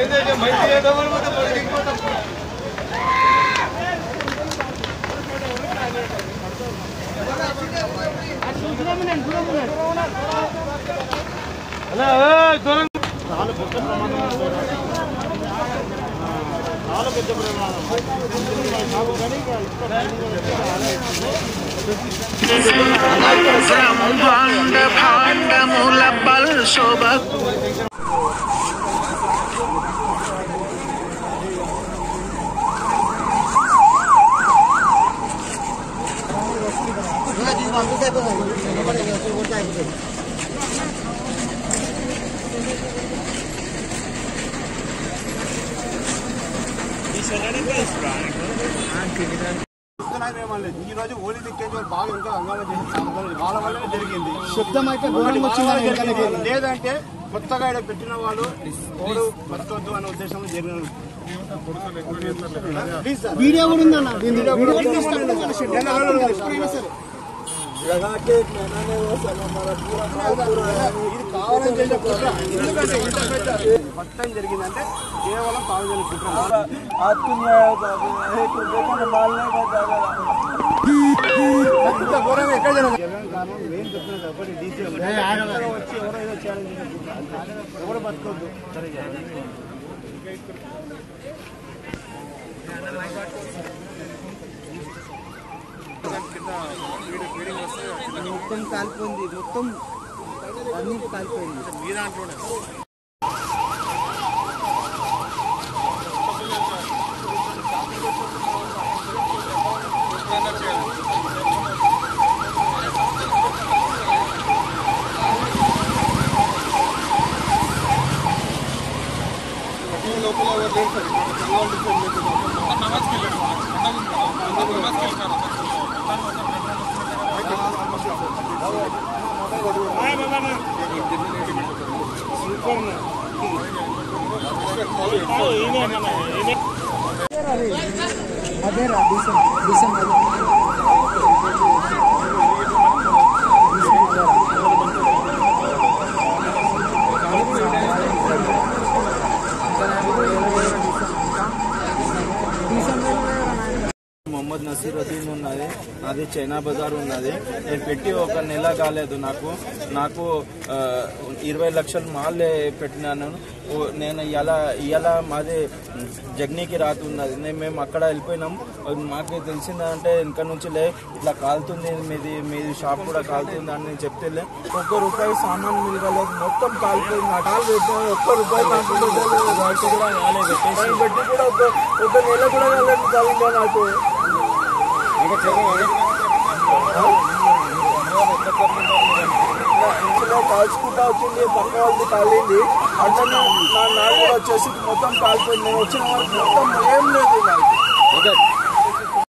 చెప్పేసి మంటలు వేస్తున్నాను బ్రహ్మాండ భాండముల బల్ శోభ ఈ రోజు ఓలి దిక్కేది వాళ్ళు బాగా ఇంకా హంగామా చేసి సంబరాలు వాళ్ళ వల్లనే జరిగింది శబ్దం అయితే ఘోరంగా వచ్చిందని వెనకనే లేదంటే కొత్తగా ఇక్కడ పెట్టిన వాళ్ళు ఓడు బతకొద్దు అనే ఉద్దేశంలో జరిగిన. వీడియో కూడా ఉందన్న ఎప్పుడైనా సరే ఇది కావాలని చేసిన కుట్ర ఎందుకంటే ఇంత పెద్ద జరిగిందంటే కేవలం కావాలని కుట్ర. ఇంత ఘోరంగా ఎక్కడ జరగదు కారణం నేను చెప్తున్నా కాబట్టి డీసీ వచ్చి ఎవరో ఏదో చేయాలని చేసిన కుట్ర ఎవరు బతకొద్దు? సరే మొత్తం కాలిపోయింది మొత్తం అన్ని కాలిపోయింది అదే రా డీసెం డీసెం మొహమ్మద్ నసీరుద్దీన్ ఉన్నది అది చైనా బజార్ ఉన్నది. నేను పెట్టి ఒక నెల కాలేదు నాకు. నాకు ఇరవై లక్షలు మాలే పెట్టినాను. నేను ఇలా ఇలా మాది జగ్నీకి రాతి ఉన్నది. నేను మేము అక్కడ వెళ్ళిపోయినాం. మాకు తెలిసిందంటే వెనక నుంచి లే ఇట్లా కాలుతుంది మీది మీది షాప్ కూడా కాలుతుంది అని నేను చెప్తే లే, ఒక్క రూపాయి సామాన్ మిగలేదు మొత్తం కాలిపోయింది. కాలు పెట్టి ఒక్క రూపాయి నాకు కూడా కాలే పెట్టేసి. పెట్టి కూడా ఒక నెల కూడా కాలేదు కాలిందా నాకు? కాల్చుకుంటా వచ్చింది పక్క వాళ్ళది కాలింది. అట్లనే నా నాన్న వచ్చేసి మొత్తం కాలిపోయింది. నేను వచ్చిన వరకు మొత్తం ఏం లేదు నాకు